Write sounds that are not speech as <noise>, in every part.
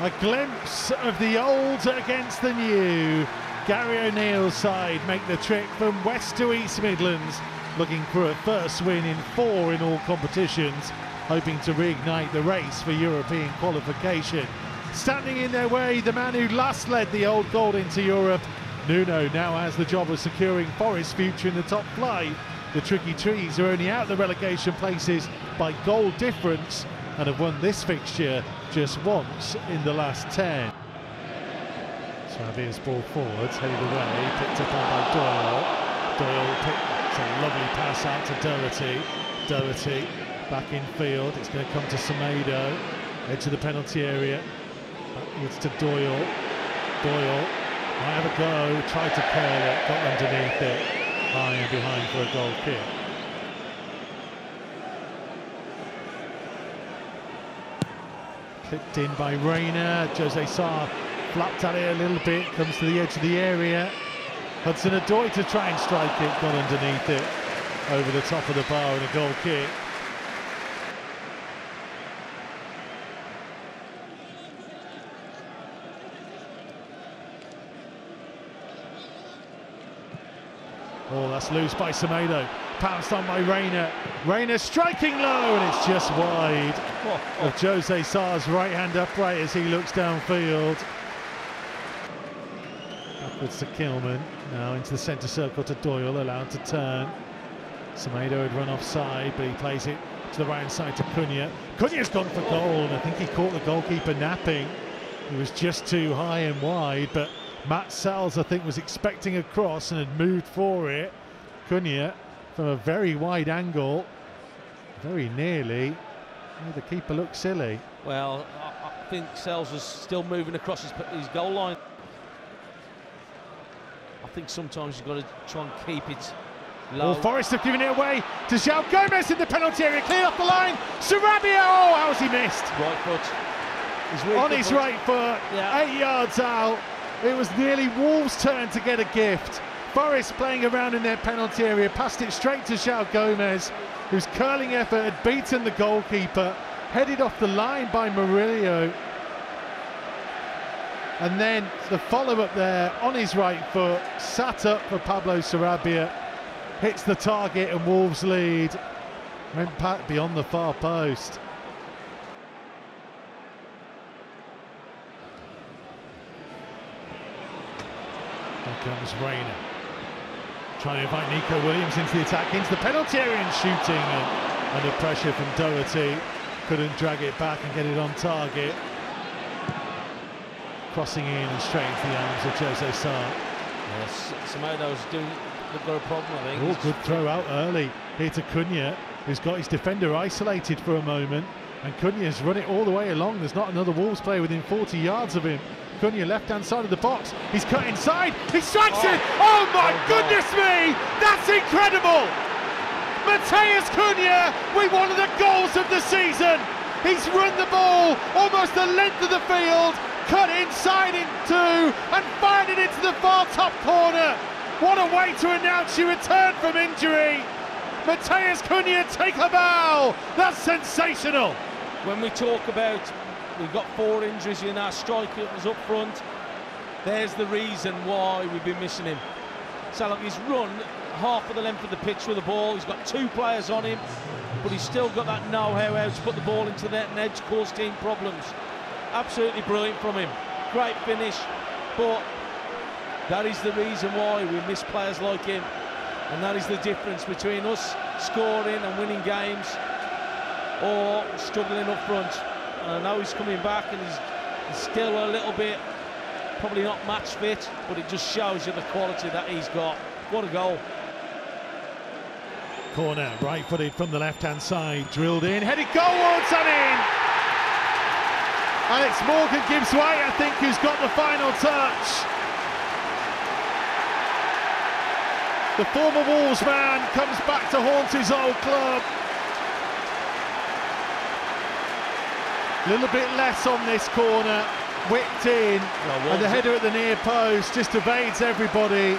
A glimpse of the old against the new. Gary O'Neil's side make the trip from West to East Midlands, looking for a first win in four in all competitions, hoping to reignite the race for European qualification. Standing in their way, the man who last led the old gold into Europe, Nuno now has the job of securing Forest's future in the top flight. The Tricky Trees are only out the relegation places by goal difference and have won this fixture just once in the last 10. Sarabia's ball forwards, headed away, picked up on by Doyle. Doyle picked a lovely pass out to Doherty. Doherty back in field, it's going to come to Semedo, edge of the penalty area. Backwards to Doyle. Doyle might have a go, tried to curl it, got underneath it, high and behind for a goal kick. Clipped in by Reyna. Jose Sá flapped at it a little bit, comes to the edge of the area. Hudson Odoi to try and strike it, got underneath it, over the top of the bar and a goal kick. Oh, that's loose by Semedo. Pounced on by Reyna. Reyna striking low, and it's just wide <laughs> of Jose Sá's right hand upright as he looks downfield. Backwards to Kilman. Now into the centre circle to Doyle, allowed to turn. Semedo had run offside, but he plays it to the right side to Cunha. Cunha's gone for goal, and I think he caught the goalkeeper napping. He was just too high and wide, but Matz Sels, I think, was expecting a cross and had moved for it. Cunha from a very wide angle, very nearly. Oh, the keeper looked silly. Well, I, I think Sells was still moving across his, his goal line. I think sometimes you've got to try and keep it low. Well, Forest have given it away to João Gomes in the penalty area, clear off the line. Sarabia, oh, how's he missed? Right foot. His On his foot. right foot, Yeah. eight yards out. It was nearly Wolves' turn to get a gift. Forest playing around in their penalty area, passed it straight to João Gomes, whose curling effort had beaten the goalkeeper, headed off the line by Murillo. And then the follow up there on his right foot, sat up for Pablo Sarabia, hits the target and Wolves lead. Went back beyond the far post. Here comes Reyna. Trying to invite Neco Williams into the attack, into the penalty area and shooting and under pressure from Doherty. Couldn't drag it back and get it on target. Crossing in and straight into the arms of Jose Sá. Yes, Semedo's doing. They've got a problem, I think. Oh, good throw out early here to Cunha, who's got his defender isolated for a moment. And Cunha's run it all the way along. There's not another Wolves player within 40 yards of him. Cunha left hand side of the box. He's cut inside. He strikes Oh. it. Oh my Oh, goodness me! That's incredible! Matheus Cunha with one of the goals of the season. He's run the ball almost the length of the field, cut inside into and fired it into the far top corner. What a way to announce your return from injury. Matheus Cunha take a bow. That's sensational. When we talk about we've got four injuries in our strikers up front, there's the reason why we've been missing him. Look, he's run half of the length of the pitch with the ball. He's got two players on him, but he's still got that know-how how to put the ball into the net and edge, cause team problems. Absolutely brilliant from him. Great finish, but that is the reason why we miss players like him. And that is the difference between us scoring and winning games or struggling up front. And I know he's coming back and he's, he's still a little bit, probably not match fit, but it just shows you the quality that he's got. What a goal. Corner, right footed from the left hand side, drilled in, headed goalwards and in. And it's Morgan Gibbs White, I think, who's got the final touch. The former Wolves man comes back to haunt his old club. A little bit less on this corner, whipped in, Well, and the header at the near post just evades everybody.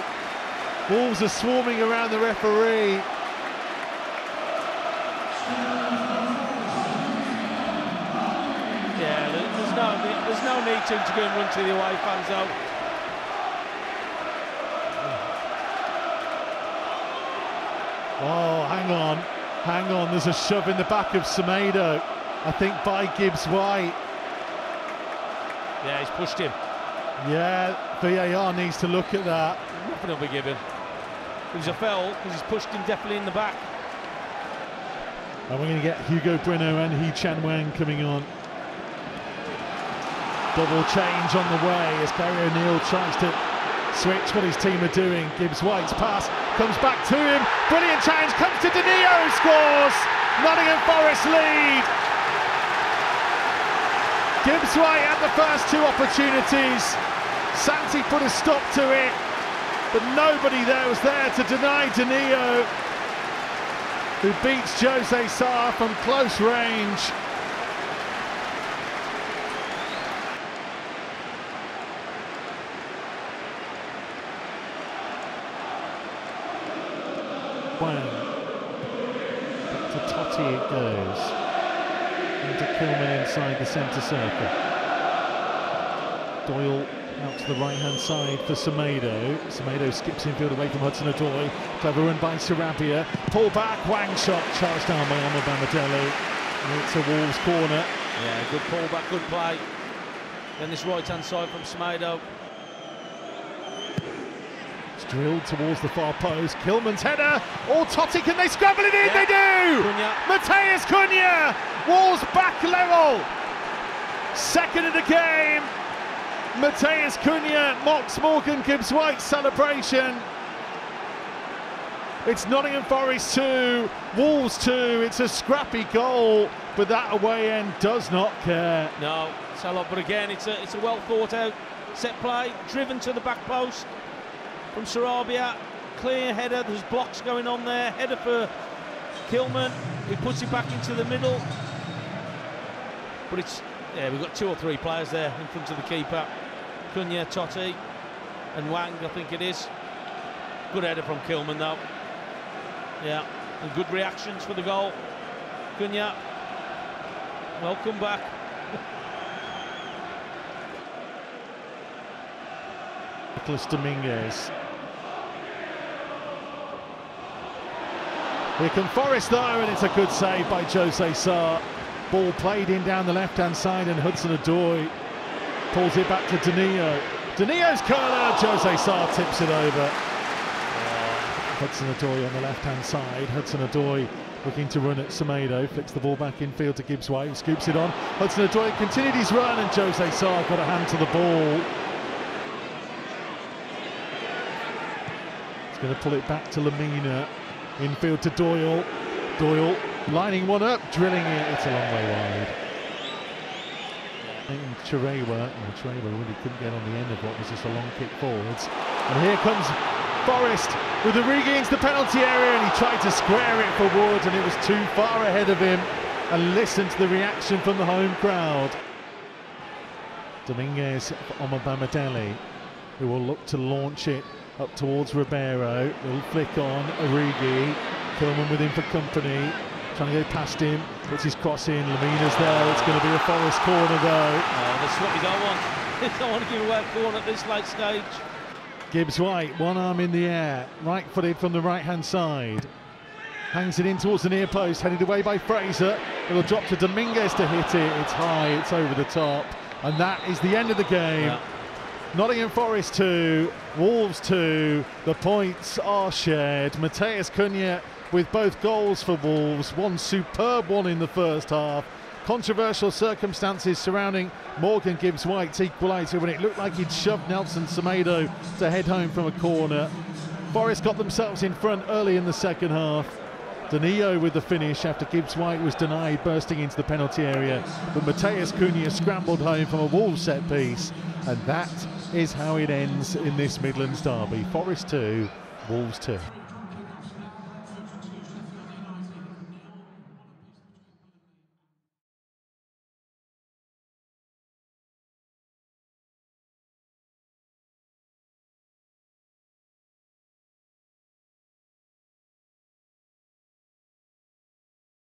Wolves are swarming around the referee. Yeah, there's no, need- there's no need to to go and run to the away fans out. Oh, hang on, hang on. There's a shove in the back of Semedo. I think by Gibbs White. Yeah, he's pushed him. Yeah, VAR needs to look at that. Nothing will be given. It was a foul because he's pushed him definitely in the back. And we're going to get Hugo Bueno and Hee Chan Hwang coming on. Double change on the way as Gary O'Neil tries to switch what his team are doing. Gibbs White's pass comes back to him. Brilliant change comes to Danilo, scores. Nottingham Forest lead. Gibbs White had the first two opportunities. Santi put a stop to it, but nobody there was there to deny Danilo, who beats Jose Sá from close range. Back to Toti it goes. Into Kilman inside the centre circle. Doyle out to the right hand side for Semedo. Semedo skips infield away from Hudson Odoi. Clever run by Sarabia. Pull back, Hwang shot charged down by Omobamidele. It's a Wolves corner. Yeah, good pull back, good play. Then this right hand side from Semedo. It's drilled towards the far post. Kilman's header. All Toti, can they scramble it in? Yeah. They do! Cunha. Matheus Cunha! Wolves back level! Second of the game. Matheus Cunha mocks Morgan Gibbs White's celebration. It's Nottingham Forest 2, Wolves 2. It's a scrappy goal, but that away end does not care. No, lot, but again, it's a it's a well thought out set play, driven to the back post from Sarabia. Clear header, there's blocks going on there. Header for Kilman, he puts it back into the middle. But it's yeah, we've got two or three players there in front of the keeper. Cunha, Toti, and Hwang, I think it is. Good header from Kilman though. Yeah, and good reactions for the goal. Cunha, welcome back. Nicholas Dominguez. Here come Forest though, and it's a good save by Jose Sá. Ball played in down the left-hand side, and Hudson Odoi pulls it back to Danilo. Danilo's curler, Jose Sá tips it over. Uh, Hudson Odoi on the left-hand side. Hudson Odoi looking to run at Semedo, flicks the ball back infield to Gibbs White, scoops it on. Hudson Odoi continued his run, and Jose Sá got a hand to the ball. He's going to pull it back to Lemina. Infield to Doyle. Doyle lining one up, drilling it. It's a long way wide. And Chirewa, well, Chirewa really couldn't get on the end of what was just a long kick forwards. And here comes Forest with Origi into the penalty area, and he tried to square it for Wood, and it was too far ahead of him. And listen to the reaction from the home crowd. Dominguez for Omobamidele, who will look to launch it up towards Ribeiro. Little flick on Origi. Kilman with him for company. Trying to go past him. Puts his cross in. Lemina's there. It's going to be a Forest corner though. Oh, that's what we don't want. <laughs> We don't want to give away a corner at this late stage. Gibbs White, one arm in the air, right footed from the right hand side. Hangs it in towards the near post, headed away by Fraser. It'll drop to Dominguez to hit it. It's high, it's over the top. And that is the end of the game. Yeah. Nottingham Forest 2, Wolves 2. The points are shared. Matheus Cunha with both goals for Wolves. One superb one in the first half. Controversial circumstances surrounding Morgan Gibbs White's equaliser when it looked like he'd shoved Nelson Semedo to head home from a corner. Forest got themselves in front early in the second half. Danilo with the finish after Gibbs White was denied bursting into the penalty area. But Matheus Cunha scrambled home from a Wolves set piece. And that is how it ends in this Midlands derby. Forest 2, Wolves 2.